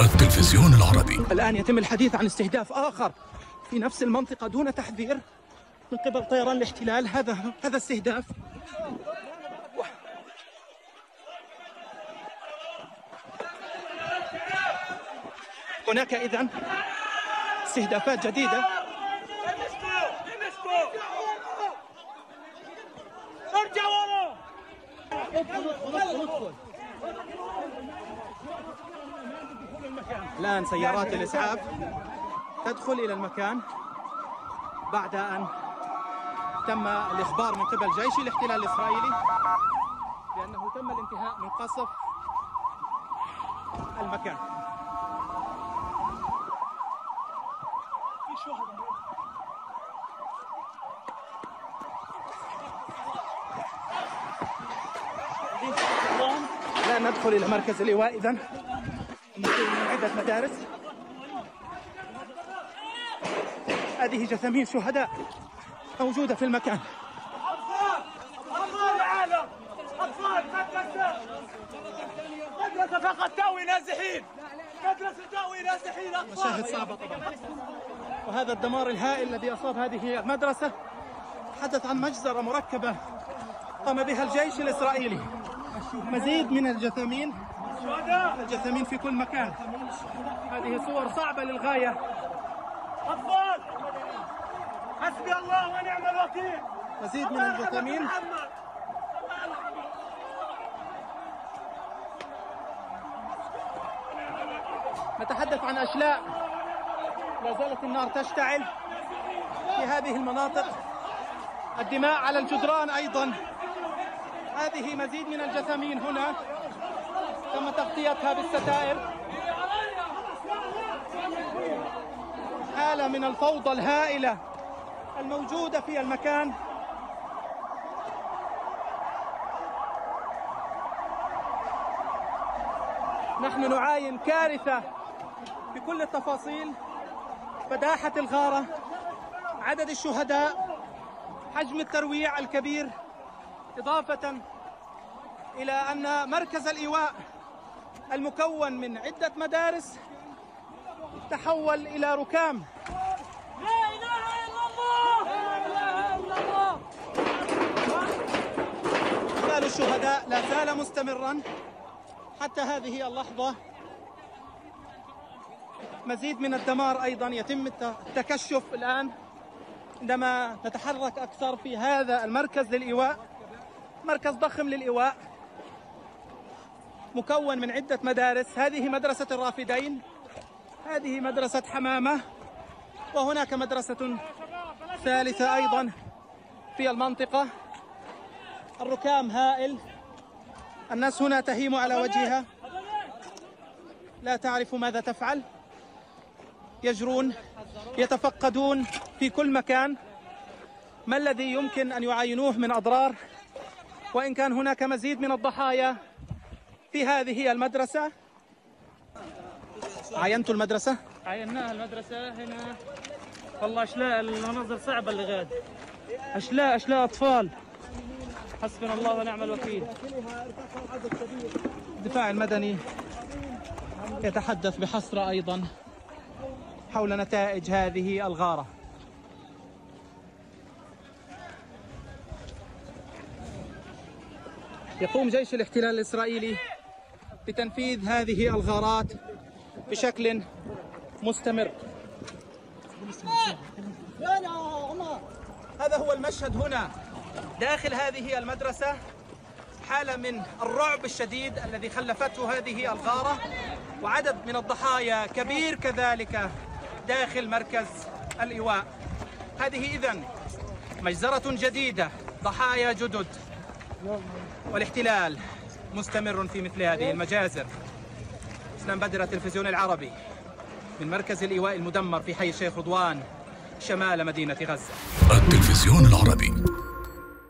التلفزيون العربي. الآن يتم الحديث عن استهداف آخر في نفس المنطقة دون تحذير من قبل طيران الاحتلال. هذا هذا استهداف. هناك إذن استهدافات جديدة. ارجع ورا! الآن سيارات الإسعاف تدخل إلى المكان بعد أن تم الإخبار من قبل جيش الاحتلال الإسرائيلي بأنه تم الانتهاء من قصف المكان. لا ندخل إلى مركز اللواء. من عدة مدارس. هذه جثامين شهداء موجودة في المكان. مدرسه فقط تاوي نازحين مدرسه تاوي نازحين مشاهد اطفال صعبة طبعا. وهذا الدمار الهائل الذي أصاب هذه المدرسة تحدث عن مجزرة مركبة قام بها الجيش الإسرائيلي. مزيد من الجثامين. الجثامين في كل مكان. هذه صور صعبة للغاية. اطفال حسبي الله ونعم الوكيل. مزيد من الجثامين. نتحدث عن أشلاء. لا زالت النار تشتعل في هذه المناطق. الدماء على الجدران أيضا. هذه مزيد من الجثامين هنا. تم تغطيتها بالستائر. حالة من الفوضى الهائلة الموجودة في المكان. نحن نعاين كارثة بكل التفاصيل. بداحة الغارة عدد الشهداء حجم الترويع الكبير. إضافة إلى أن مركز الإيواء المكون من عدة مدارس تحول إلى ركام. لا إله إلا الله! لا إله إلا الله! قتال الشهداء لا زال مستمرا حتى هذه اللحظة. مزيد من الدمار أيضا يتم الت- التكشف الآن عندما نتحرك أكثر في هذا المركز للإيواء. مركز ضخم للإيواء. مكون من عدة مدارس. هذه مدرسة الرافدين. هذه مدرسة حمامة. وهناك مدرسة ثالثة أيضا في المنطقة. الركام هائل. الناس هنا تهيم على وجهها. لا تعرف ماذا تفعل. يجرون يتفقدون في كل مكان. ما الذي يمكن أن يعاينوه من أضرار؟ وإن كان هناك مزيد من الضحايا في هذه المدرسة. عاينت المدرسة؟ عيناها المدرسة هنا. والله أشلاء المناظر صعبة اللي غاد. أشلاء أشلاء أطفال. حسبنا الله ونعم الوكيل. الدفاع المدني يتحدث بحسرة أيضا حول نتائج هذه الغارة. يقوم جيش الاحتلال الإسرائيلي بتنفيذ هذه الغارات بشكل مستمر. هذا هو المشهد هنا داخل هذه المدرسة حالة من الرعب الشديد الذي خلفته هذه الغارة وعدد من الضحايا كبير كذلك داخل مركز الإيواء. هذه إذن مجزرة جديدة ضحايا جدد. والاحتلال مستمر في مثل هذه المجازر. إسلام بدر التلفزيون العربي من مركز الإيواء المدمر في حي الشيخ رضوان شمال مدينة غزة. التلفزيون العربي.